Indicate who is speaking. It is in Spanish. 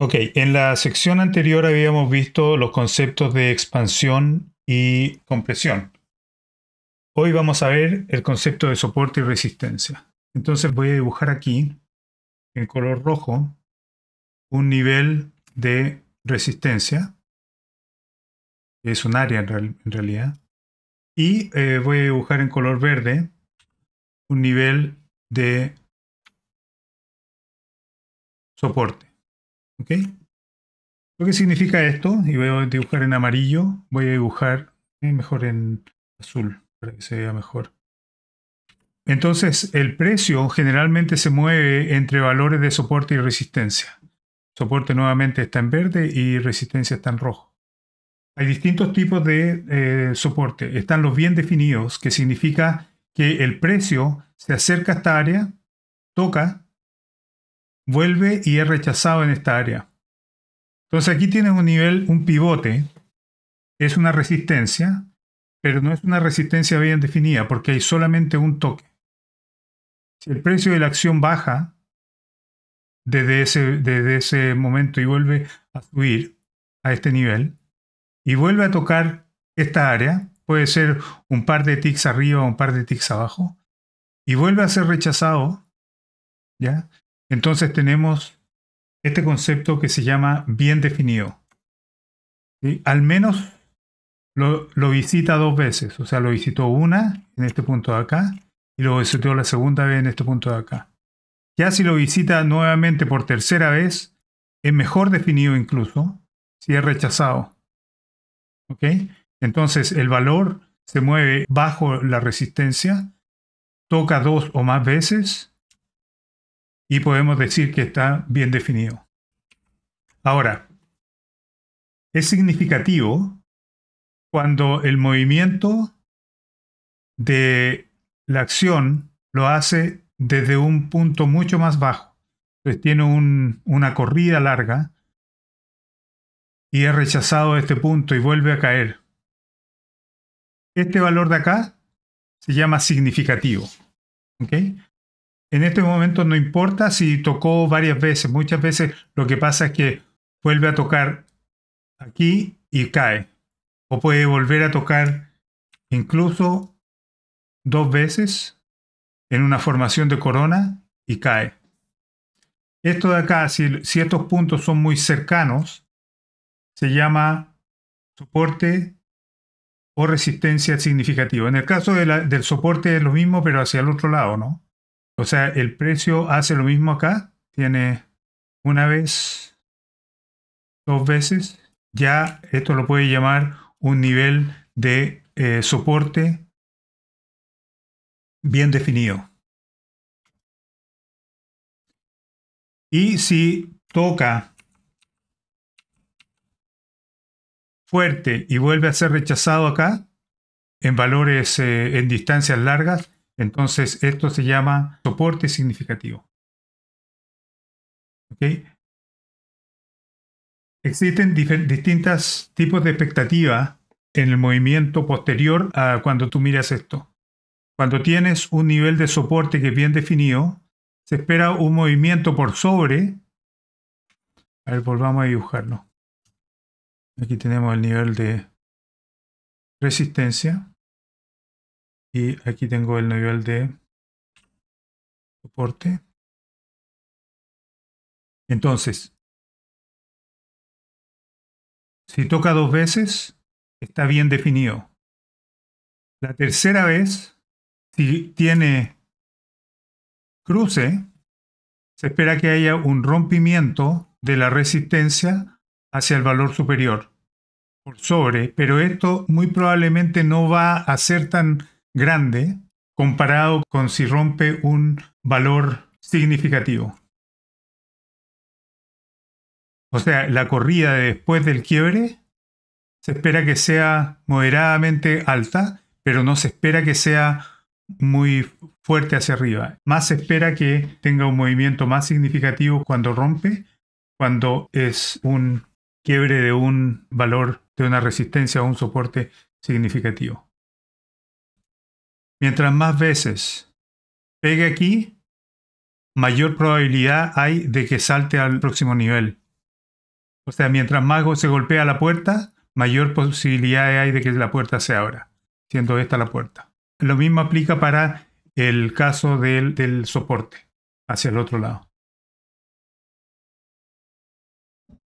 Speaker 1: Ok, en la sección anterior habíamos visto los conceptos de expansión y compresión. Hoy vamos a ver el concepto de soporte y resistencia. Entonces voy a dibujar aquí, en color rojo, un nivel de resistencia, es un área en, realidad, y eh, voy a dibujar en color verde un nivel de soporte. ¿Ok? ¿Lo que significa esto? Y voy a dibujar en amarillo, voy a dibujar eh, mejor en azul, para que se vea mejor. Entonces, el precio generalmente se mueve entre valores de soporte y resistencia. Soporte nuevamente está en verde y resistencia está en rojo. Hay distintos tipos de eh, soporte. Están los bien definidos, que significa que el precio se acerca a esta área, toca vuelve y es rechazado en esta área. Entonces aquí tienes un nivel, un pivote, es una resistencia, pero no es una resistencia bien definida porque hay solamente un toque. Si el precio de la acción baja desde ese, desde ese momento y vuelve a subir a este nivel y vuelve a tocar esta área, puede ser un par de ticks arriba o un par de ticks abajo, y vuelve a ser rechazado, ¿ya? Entonces tenemos este concepto que se llama bien definido. Al menos lo, visita dos veces, o sea, lo visitó una en este punto de acá y lo visitó la segunda vez en este punto de acá. Ya si lo visita nuevamente por tercera vez, es mejor definido incluso si es rechazado. ¿Ok? Entonces el valor se mueve bajo la resistencia, toca dos o más veces y podemos decir que está bien definido. Ahora, es significativo cuando el movimiento de la acción lo hace desde un punto mucho más bajo. Entonces tiene una corrida larga y es rechazado este punto y vuelve a caer. Este valor de acá se llama significativo. ¿okay? En este momento no importa si tocó varias veces. Muchas veces lo que pasa es que vuelve a tocar aquí y cae. O puede volver a tocar incluso dos veces en una formación de corona y cae. Esto de acá, si, estos puntos son muy cercanos, se llama soporte o resistencia significativa. En el caso del soporte es lo mismo, pero hacia el otro lado, ¿no? O sea, el precio hace lo mismo acá. Tiene una vez, dos veces. Ya esto lo puede llamar un nivel de eh, soporte bien definido. Y si toca fuerte y vuelve a ser rechazado acá, en valores eh, en distancias largas, entonces, esto se llama soporte significativo. Existen distintos tipos de expectativa en el movimiento posterior a cuando tú miras esto. Cuando tienes un nivel de soporte que es bien definido, se espera un movimiento por sobre. A ver, volvamos a dibujarlo. Aquí tenemos el nivel de resistencia. Y aquí tengo el nivel de soporte. Entonces, si toca dos veces, está bien definido. La tercera vez, si tiene cruce, se espera que haya un rompimiento de la resistencia hacia el valor superior, por sobre, pero esto muy probablemente no va a ser tan grande comparado con si rompe un valor significativo. O sea, la corrida después del quiebre se espera que sea moderadamente alta, pero no se espera que sea muy fuerte hacia arriba. Más se espera que tenga un movimiento más significativo cuando rompe, cuando es un quiebre de un valor, de una resistencia o un soporte significativo. Mientras más veces pegue aquí, mayor probabilidad hay de que salte al próximo nivel. O sea, mientras más se golpea la puerta, mayor posibilidad hay de que la puerta se abra, siendo esta la puerta. Lo mismo aplica para el caso del, del soporte hacia el otro lado.